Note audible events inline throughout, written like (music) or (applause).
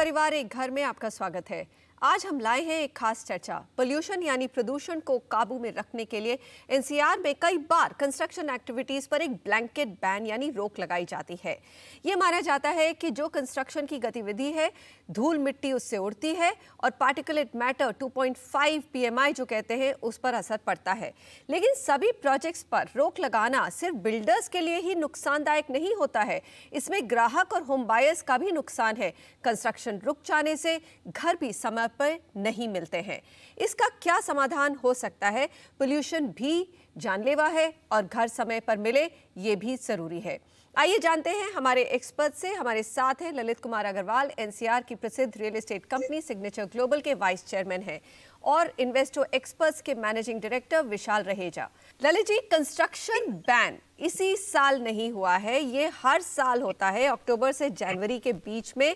परिवार एक घर में आपका स्वागत है। आज हम लाए हैं एक खास चर्चा पोल्यूशन यानी प्रदूषण को काबू में रखने के लिए। एनसीआर में कई बार कंस्ट्रक्शन एक्टिविटीज़ पर एक ब्लैंकेट बैन यानी रोक लगाई जाती है। ये माना जाता है कि जो कंस्ट्रक्शन की गतिविधि है, धूल मिट्टी उससे उड़ती है और पार्टिकुलेट मैटर 2.5 पीएमआई जो कहते हैं, उस पर असर पड़ता है। लेकिन सभी प्रोजेक्ट्स पर रोक लगाना सिर्फ़ बिल्डर्स के लिए ही नुकसानदायक नहीं होता है। इसमें ग्राहक और होम बायर्स का भी नुकसान है। कंस्ट्रक्शन रुक जाने से घर भी समय पर नहीं मिलते हैं। इसका क्या समाधान हो सकता है? पोल्यूशन भी जानलेवा है और घर समय पर मिले, ये भी ज़रूरी है। आइए जानते हैं हमारे एक्सपर्ट से। हमारे साथ हैं ललित कुमार अग्रवाल एनसीआर की प्रसिद्ध real estate company signature global के वाइस चेयरमैन हैं और इन्वेस्टो एक्सपर्ट्स के managing director Vishal Raheja. Lalit ji construction ban इसी साल नहीं हुआ है, ये हर साल होता है, अक्टूबर से जनवरी के बीच में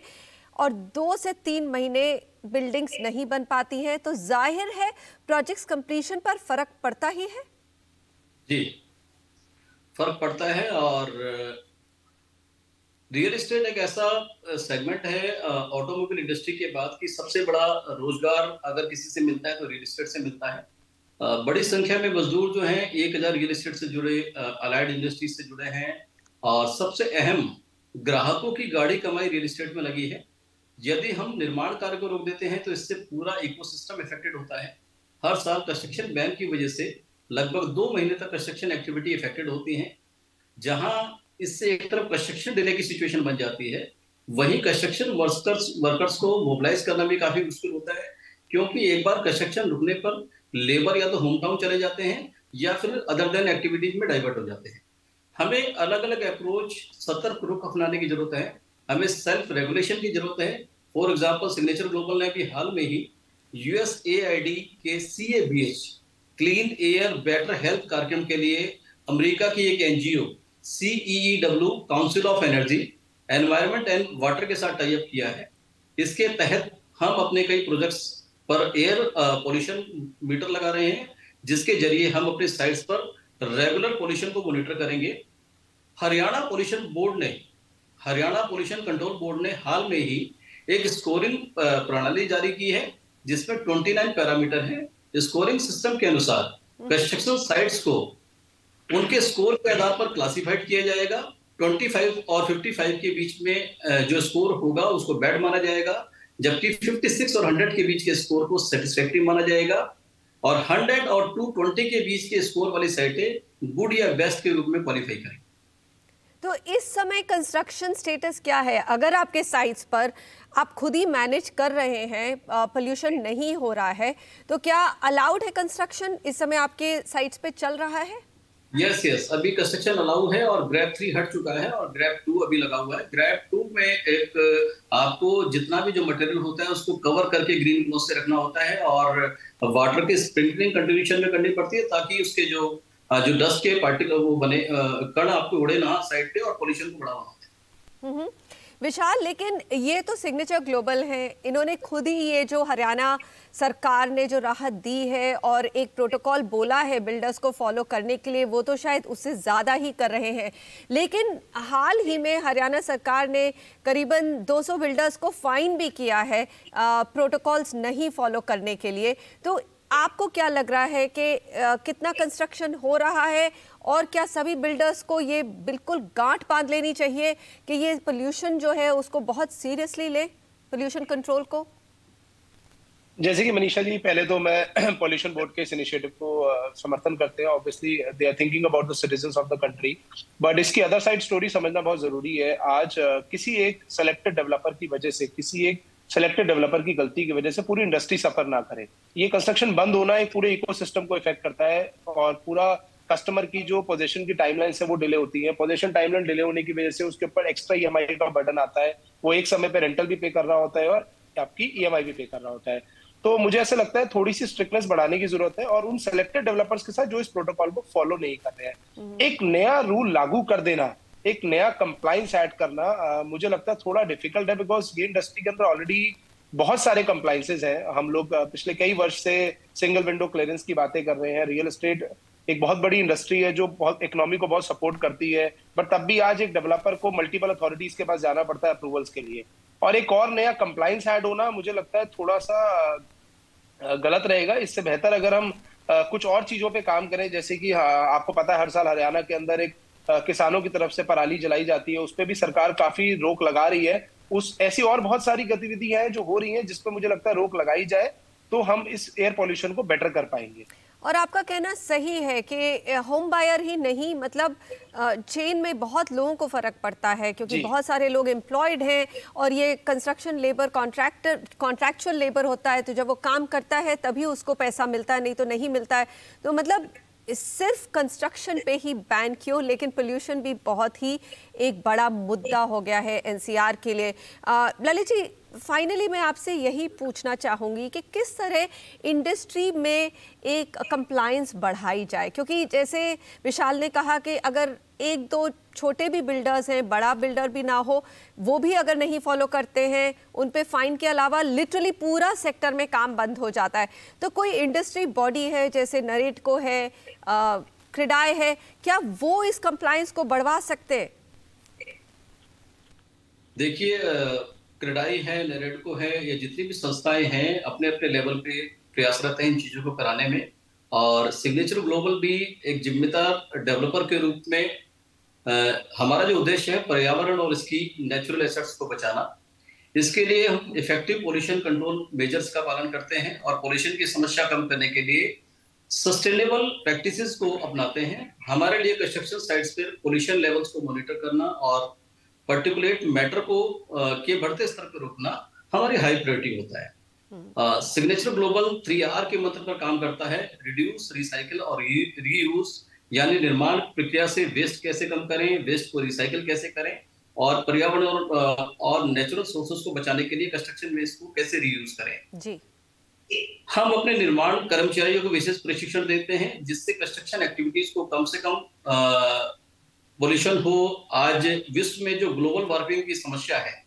और दो से तीन महीने बिल्डिंग्स नहीं बन पाती हैं तो ज़ाहिर है प्रोजेक्ट्स कंप्लीशन पर फ़र्क पड़ता ही है। जी, फ़र्क पड़ता है और, रियल एस्टेट एक ऐसा सेगमेंट है ऑटोमोबाइल इंडस्ट्री के बाद की सबसे बड़ा रोज़गार अगर किसी से मिलता है तो रियल एस्टेट से मिलता है। बड़ी संख्या में मजदूर जो हैं, एक हज़ार रियल एस्टेट से जुड़े अलाइड इंडस्ट्री से जुड़े हैं और सबसे अहम ग्राहकों की गाड़ी कमाई रियल एस्टेट में लगी है। यदि हम निर्माण कार्य को रोक देते हैं तो इससे पूरा इकोसिस्टम इफेक्टेड होता है। हर साल कंस्ट्रक्शन बैन की वजह से लगभग दो महीने तक कंस्ट्रक्शन एक्टिविटी इफेक्टेड होती है। जहाँ इससे एक तरफ़ कंस्ट्रक्शन डिले की सिचुएशन बन जाती है, वहीं कंस्ट्रक्शन वर्कर्स वर्कर्स को मोबिलाइज करना भी काफ़ी मुश्किल होता है, क्योंकि एक बार कंस्ट्रक्शन रुकने पर लेबर या तो होम टाउन चले जाते हैं, या फिर अदर देन एक्टिविटीज़ में डाइवर्ट हो जाते हैं। हमें अलग अलग अप्रोच सतर्क रुख अपनाने की ज़रूरत है। हमें सेल्फ रेगुलेशन की ज़रूरत है। फॉर एग्ज़ाम्पल सिग्नेचर ग्लोबल ने भी हाल में ही यूएस के C clean air better health कार्यक्रम के लिए अमेरिका की एक NGO C E W council of energy environment and water के साथ टाइप किया है। इसके तहत हम अपने कई प्रोजेक्ट्स पर एयर पोल्यूशन मीटर लगा रहे हैं, जिसके ज़रिए हम अपने साइट्स पर रेगुलर पोल्यूशन को मॉनिटर करेंगे। हरियाणा पोल्यूशन बोर्ड ने हरियाणा पोल्यूशन कंट्रोल बोर्ड ने हाल में ही एक स्कोरिंग प्रणाली जारी की है जिसमें 29 पैरामीटर है। स्कोरिंग सिस्टम के अनुसार कंस्ट्रक्शन साइट्स को उनके स्कोर के आधार पर क्लासिफाइड किया जाएगा। 25 और 55 के बीच में जो स्कोर होगा उसको बैड माना जाएगा जबकि 56 और 100 के बीच के स्कोर को सेटिस्फैक्ट्री माना जाएगा। और 100 और 220 के बीच के स्कोर वाली साइटें गुड या बेस्ट के रूप में क्वालिफाई करें। तो इस समय कंस्ट्रक्शन स्टेटस क्या है? अगर आपके साइट्स पर आप खुद ही मैनेज कर रहे हैं पोल्यूशन नहीं हो रहा है तो क्या अलाउड है कंस्ट्रक्शन इस समय आपके साइट्स पे चल रहा है? Yes yes. अभी कंस्ट्रक्शन अलाउ है और ग्रैप थ्री हट चुका है और ग्रैप टू अभी लगा हुआ है। ग्रैप टू में एक, आपको जितना भी जो मटेरियल होता है, उसको कवर करके ग्रीन क्लोथ से रखना होता है और वाटर की स्प्रिंकलिंग कंट्रीब्यूशन में करनी पड़ती है ताकि उसके जो जो डस्ट के पार्टिकल वो बने कण आपको उड़े ना साइड पे और पोल्यूशन को बढ़ावा विशाल, लेकिन ये तो सिग्नेचर ग्लोबल है। इन्होंने खुद ही ये जो हरियाणा सरकार ने जो राहत दी है और एक प्रोटोकॉल बोला है बिल्डर्स को फॉलो करने के लिए, वो तो शायद उससे ज़्यादा ही कर रहे हैं। लेकिन हाल ही में हरियाणा सरकार ने करीबन 200 बिल्डर्स को फाइन भी किया है प्रोटोकॉल्स नहीं फॉलो करने के लिए। तो आपको क्या लग रहा है कि कितना कंस्ट्रक्शन हो रहा है और क्या सभी बिल्डर्स को ये बिल्कुल गांठ बाँध लेनी चाहिए कि ये पोल्यूशन जो है उसको बहुत सीरियसली ले पोल्यूशन कंट्रोल को? जैसे कि मनीषा जी, पहले तो मैं (clears throat) पॉल्यूशन बोर्ड के इस इनिशिएटिव को समर्थन करते हैं। Obviously they are thinking about the citizens of the country but इसकी अदर साइड स्टोरी समझना बहुत ज़रूरी है। आज किसी एक सेलेक्टेड डेवलपर की वजह से, किसी एक सेलेक्टेड डेवलपर की गलती की वजह से पूरी इंडस्ट्री सफ़र ना करे। ये कंस्ट्रक्शन बंद होना एक पूरे इकोसिस्टम को इफ़ेक्ट करता है और पूरा कस्टमर की जो पोजीशन की टाइमलाइन से वो डिले होती है। पोजीशन टाइमलाइन डिले होने की वजह से उसके ऊपर एक्स्ट्रा ईएमआई का बर्डन आता है। वो एक समय पे रेंटल भी पे कर रहा होता है और आपकी ईएमआई भी पे कर रहा होता है। तो मुझे ऐसा लगता है थोड़ी सी स्ट्रिक्टनेस बढ़ाने की ज़रूरत है और उन सेलेक्टेड डेवलपर्स के साथ जो इस प्रोटोकॉल को फॉलो नहीं कर रहे हैं। हम्म। एक नया रूल लागू कर देना एक नया कंप्लाइंस ऐड करना आ, मुझे लगता है थोड़ा डिफ़िकल्ट है बिकॉज़ ये इंडस्ट्री के अंदर ऑलरेडी बहुत सारे कंप्लाइंसेज हैं। हम लोग पिछले कई वर्ष से सिंगल विंडो क्लियरेंस की बातें कर रहे हैं। रियल एस्टेट एक बहुत बड़ी इंडस्ट्री है जो बहुत इकोनॉमी को बहुत सपोर्ट करती है। बट तब भी आज एक डेवलपर को मल्टीपल अथॉरिटीज के पास जाना पड़ता है अप्रूवल्स के लिए। और एक और नया कंप्लाइंस ऐड होना मुझे लगता है थोड़ा सा गलत रहेगा। इससे बेहतर अगर हम कुछ और चीज़ों पे काम करें जैसे कि आपको पता है हर साल हरियाणा के अंदर एक किसानों की तरफ़ से पराली जलाई जाती है उस पर भी सरकार काफ़ी रोक लगा रही है। उस ऐसी और बहुत सारी गतिविधियाँ हैं जो हो रही हैं जिस पर मुझे लगता है रोक लगाई जाए तो हम इस एयर पॉल्यूशन को बेटर कर पाएँगे। और आपका कहना सही है कि होम बायर ही नहीं मतलब चेन में बहुत लोगों को फ़र्क पड़ता है क्योंकि बहुत सारे लोग एम्प्लॉयड हैं और ये construction labour contractor contractual labour होता है तो जब वो काम करता है तभी उसको पैसा मिलता है नहीं तो नहीं मिलता है। तो मतलब सिर्फ़ कंस्ट्रक्शन पे ही बैन क्यों, लेकिन पोल्यूशन भी बहुत ही एक बड़ा मुद्दा हो गया है एनसीआर के लिए। ललित जी फाइनली मैं आपसे यही पूछना चाहूँगी कि किस तरह इंडस्ट्री में एक कंप्लायंस बढ़ाई जाए? क्योंकि जैसे विशाल ने कहा कि अगर एक दो छोटे भी बिल्डर्स हैं, बड़ा बिल्डर भी ना हो, वो भी अगर नहीं फॉलो करते हैं, उन पे फाइन के अलावा लिटरली पूरा सेक्टर में काम बंद हो जाता है। तो कोई इंडस्ट्री बॉडी है, जैसे नरेट को है क्रिडाई है, क्या वो इस कंप्लायंस को बढ़वा सकते हैं? देखिए क्रेडाई है नेरेडको है ये जितनी भी संस्थाएँ हैं अपने अपने लेवल पे प्रयासरत हैं इन चीज़ों को कराने में। और सिग्नेचर ग्लोबल भी एक जिम्मेदार डेवलपर के रूप में आ, हमारा जो उद्देश्य है पर्यावरण और इसकी नेचुरल एसेट्स को बचाना। इसके लिए हम इफ़ेक्टिव पोल्यूशन कंट्रोल मेजर्स का पालन करते हैं और पोल्यूशन की समस्या कम करने के लिए सस्टेनेबल प्रैक्टिसेस को अपनाते हैं। हमारे लिए कंस्ट्रक्शन साइट्स पर पोल्यूशन लेवल्स को मॉनिटर करना और पर्टिकुलेट मैटर को के बढ़ते स्तर पर रोकना हमारी हाई प्रायोरिटी होता है। सिग्नेचर ग्लोबल थ्री आर के मंत्र पर काम करता है रिड्यूस रिसाइकिल और रीयूज यानी निर्माण प्रक्रिया से वेस्ट कैसे कम करें वेस्ट को रिसाइकिल कैसे करें और पर्यावरण और, और नेचुरल सोर्सेस को बचाने के लिए कंस्ट्रक्शन वेस्ट को कैसे रीयूज करें। जी। हम अपने निर्माण कर्मचारियों को विशेष प्रशिक्षण देते हैं जिससे कंस्ट्रक्शन एक्टिविटीज़ को कम से कम पोल्यूशन हो आज विश्व में जो ग्लोबल वार्मिंग की समस्या है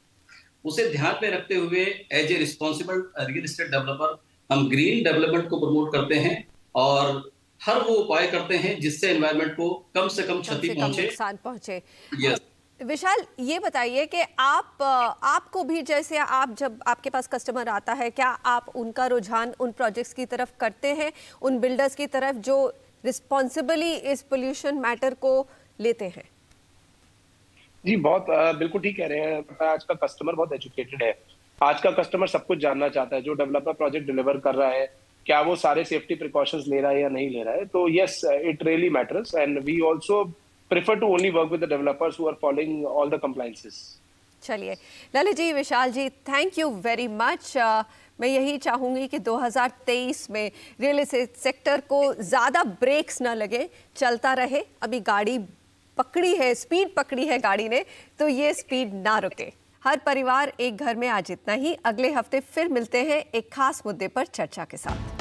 उसे ध्यान में रखते हुए as a responsible real estate developer हम ग्रीन डेवलपमेंट को प्रमोट करते हैं और हर वो उपाय करते हैं जिससे एनवायरमेंट को कम से कम क्षति पहुँचे। नुकसान पहुँचे। Yes. विशाल ये बताइए कि आप आपको भी जैसे आप जब आपके पास कस्टमर आता है क्या आप उनका रुझान उन प्रोजेक्ट्स की तरफ़ करते हैं? उन बिल्डर्स की तरफ़ जो रिस्पॉन्सिबली इस पोल्यूशन मैटर को लेते हैं। जी बहुत बिल्कुल ठीक कह रहे हैं। आज का कस्टमर बहुत एजुकेटेड है। आज का कस्टमर सब कुछ जानना चाहता है जो डेवलपर प्रोजेक्ट डिलीवर कर रहा है क्या वो सारे सेफ्टी प्रिकॉशंस ले रहा है या नहीं ले रहा है? तो yes it really matters and we also prefer to only work with the developers who are following all the compliances चलिए। Lalit ji Vishal ji thank you very much मैं यही चाहूँगी कि 2023 में रियल एस्टेट सेक्टर को ज़्यादा breaks ना लगे चलता रहे। अभी गाड़ी पकड़ी है स्पीड पकड़ी है गाड़ी ने तो ये स्पीड ना रुके। हर परिवार एक घर में आज इतना ही। अगले हफ़्ते फिर मिलते हैं एक खास मुद्दे पर चर्चा के साथ।